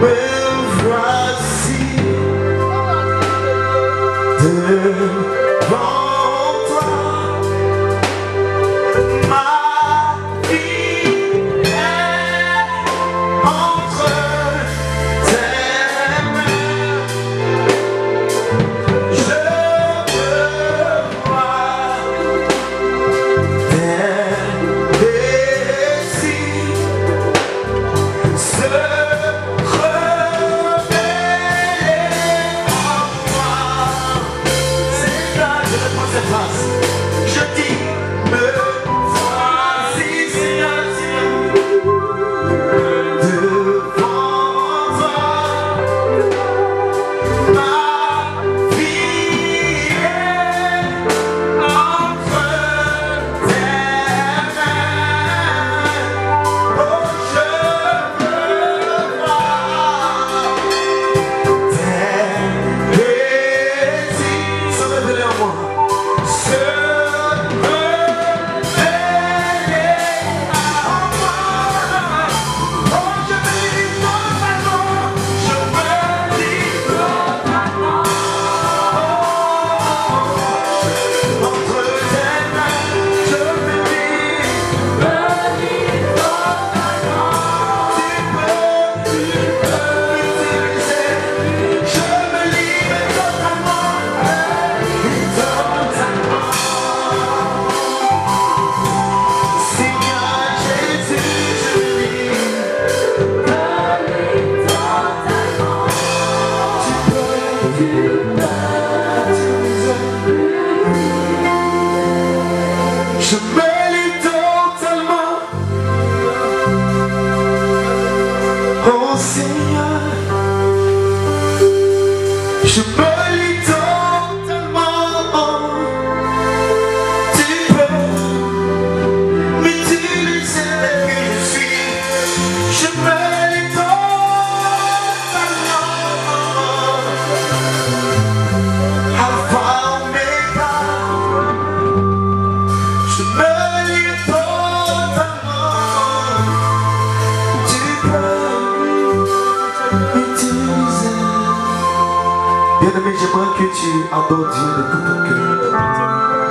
Will I see? Je reprends Je lis totalement Oh Seigneur Bien-aimé, j'aimerais que tu adores Dieu de tout ton cœur.